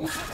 Blood.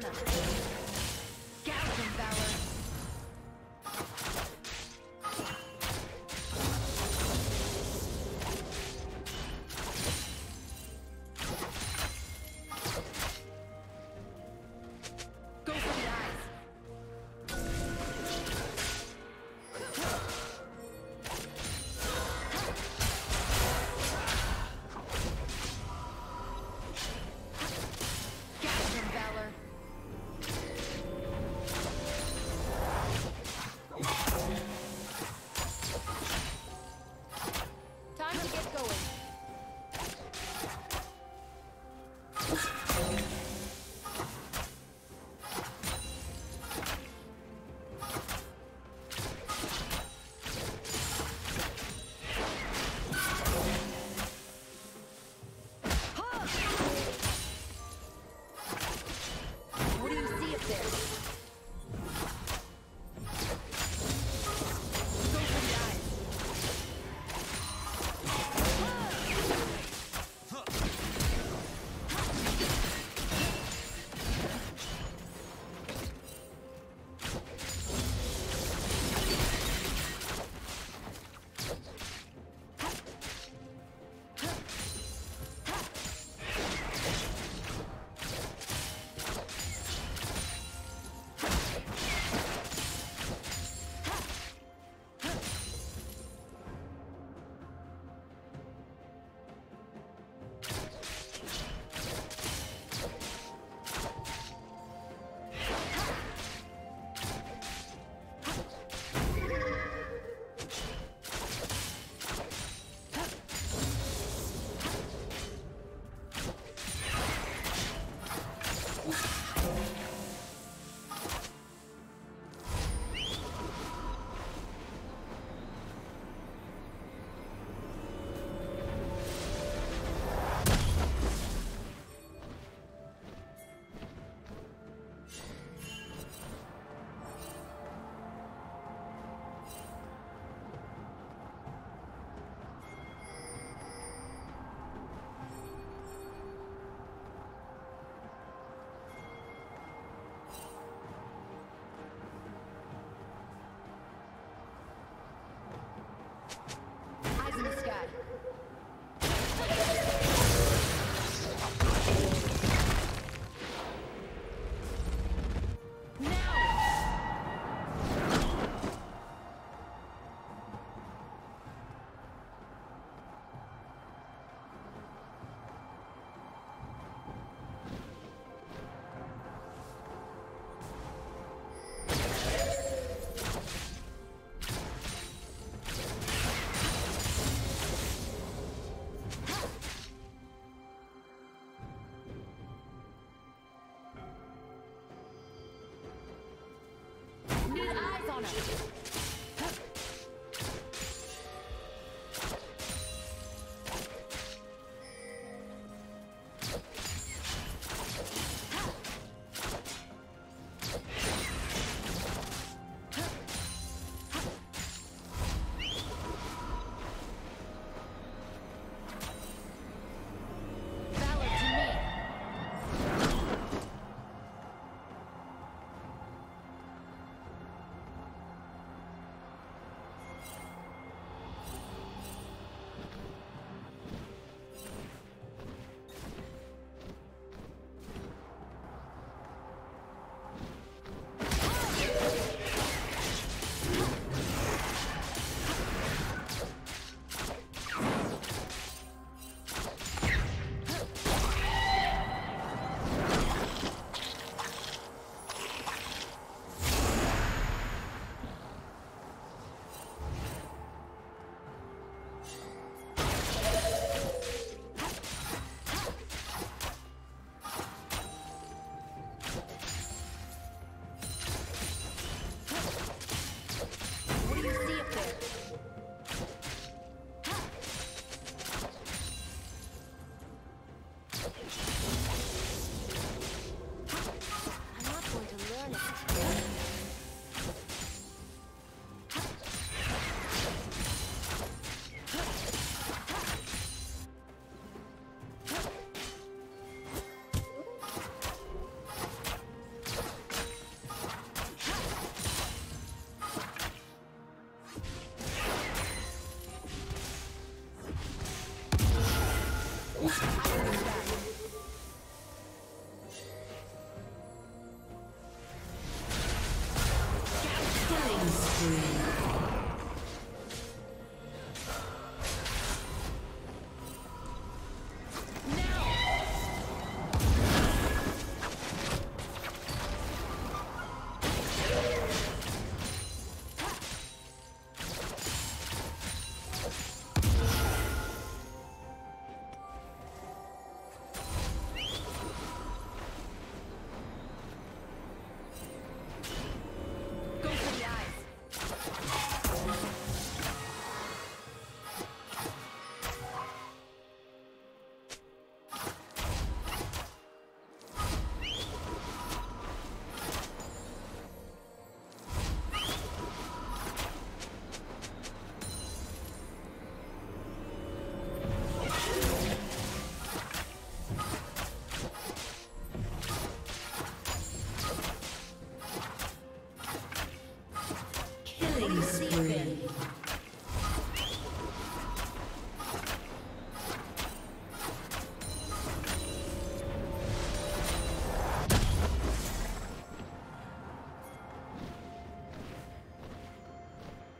Persona.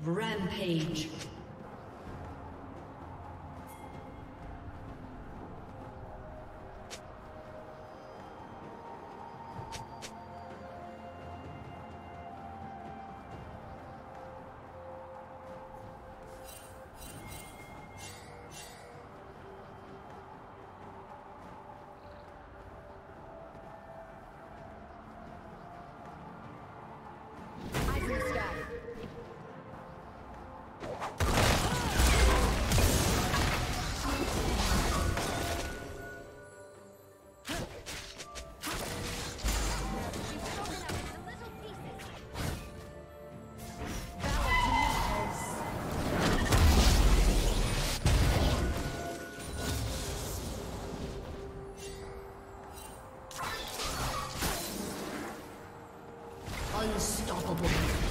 Rampage. Unstoppable.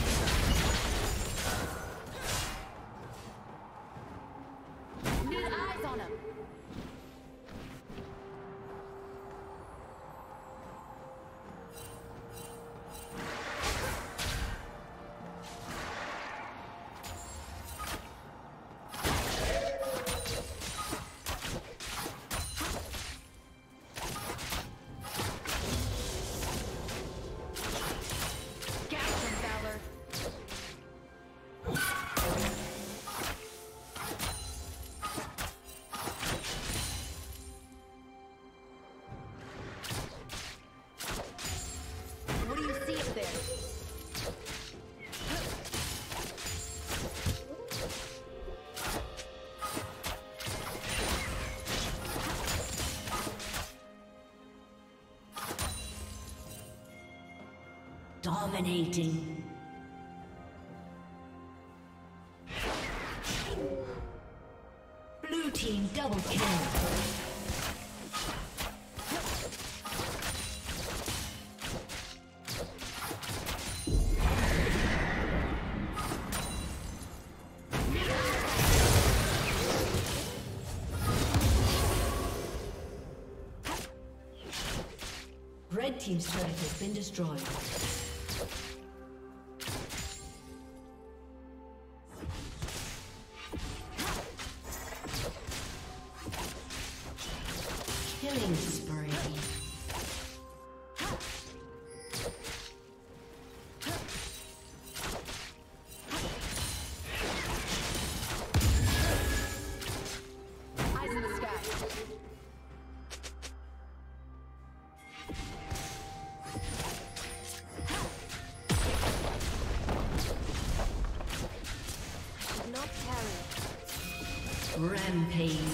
Dominating. Rampage.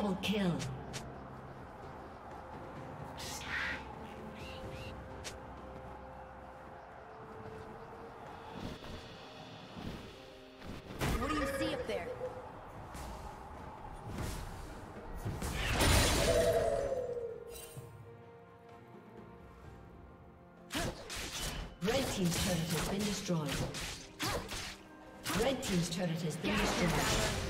Double kill. there? Red Team's turret has been destroyed. Red Team's turret has been destroyed.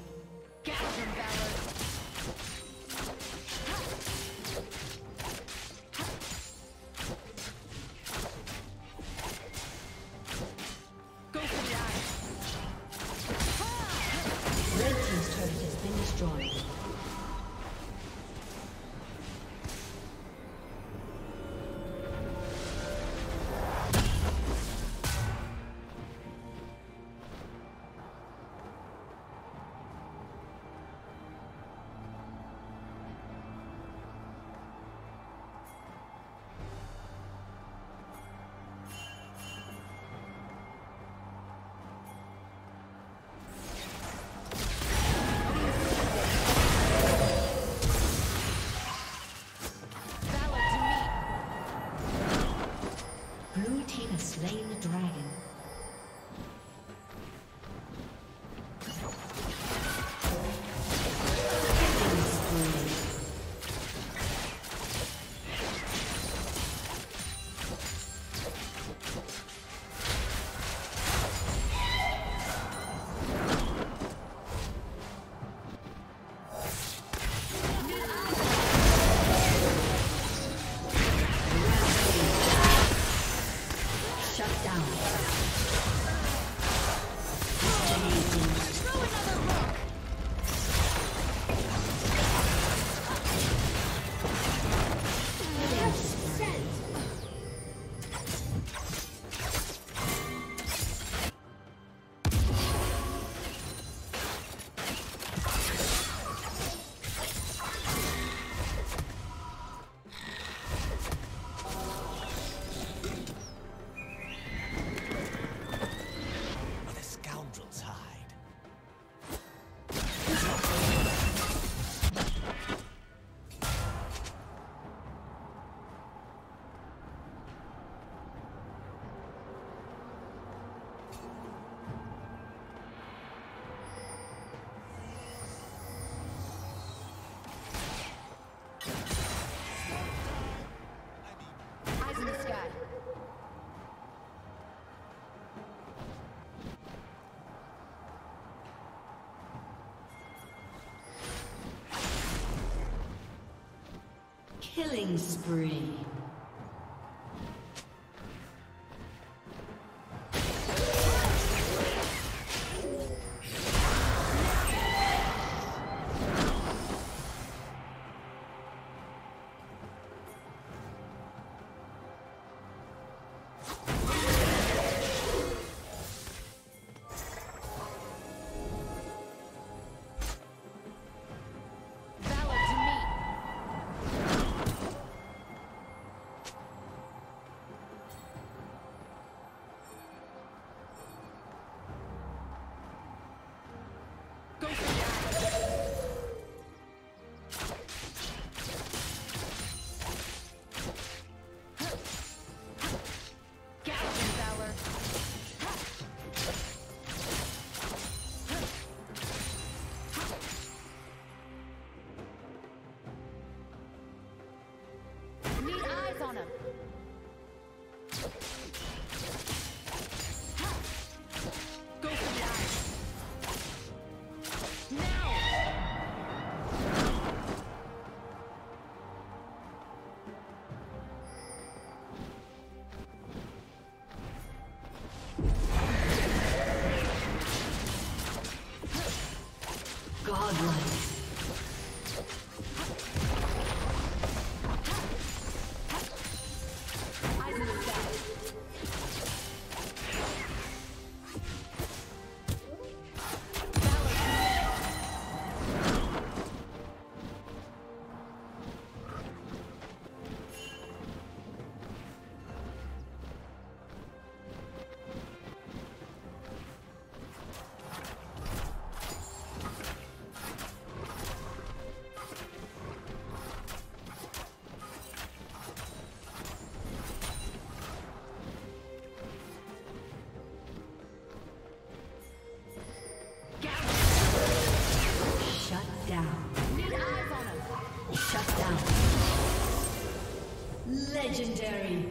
Killing spree. Legendary.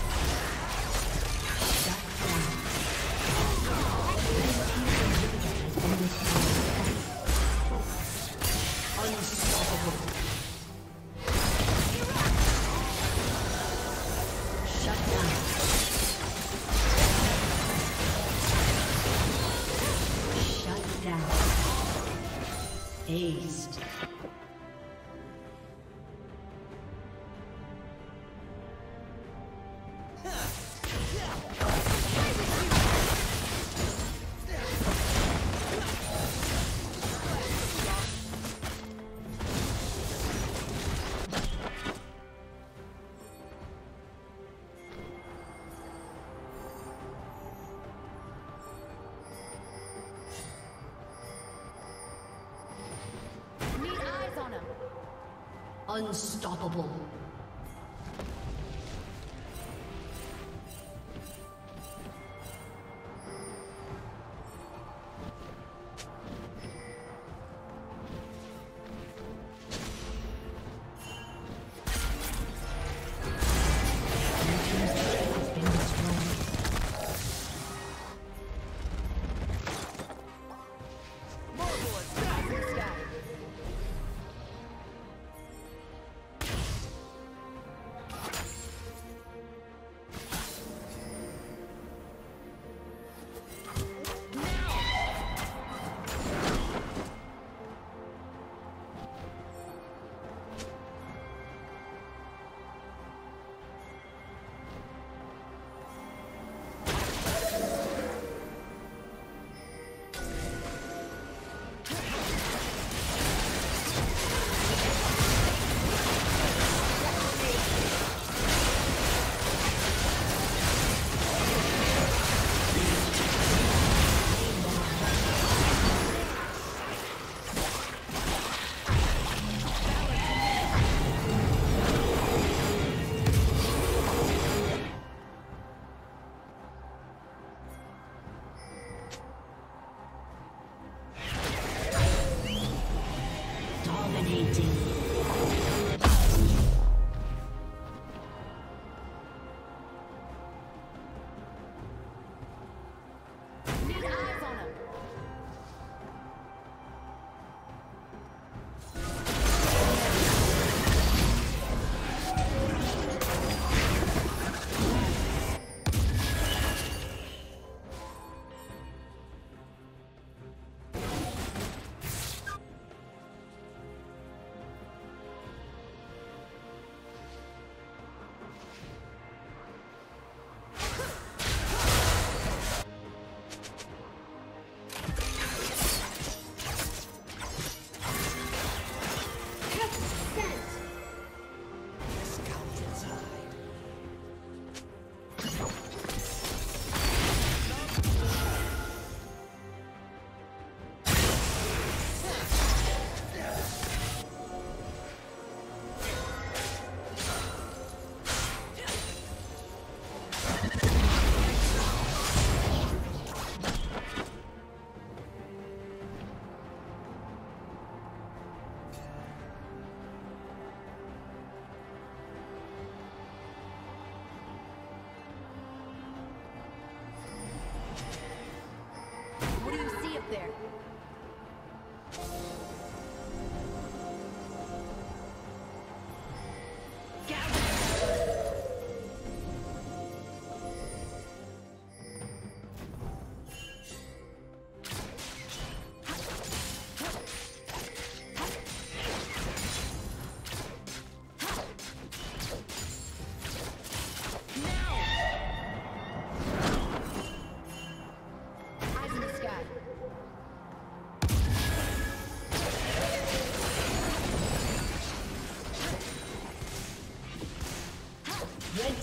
Unstoppable.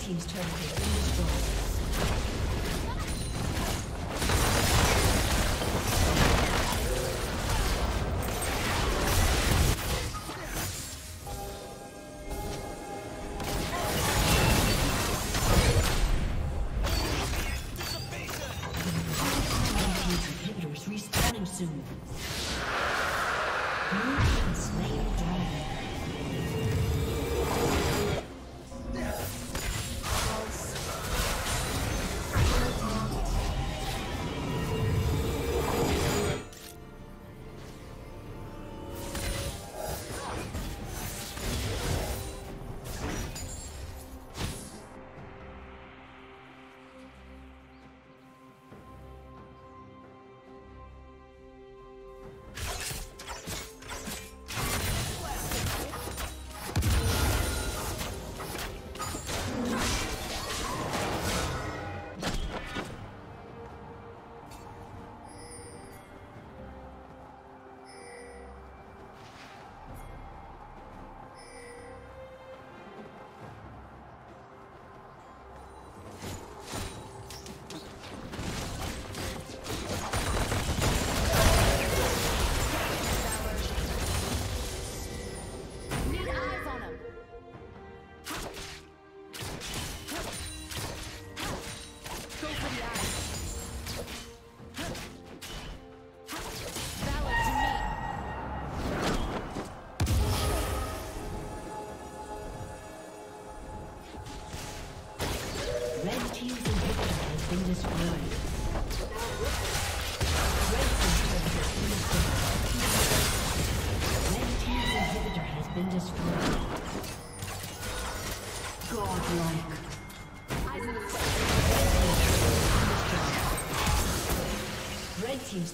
Team's turret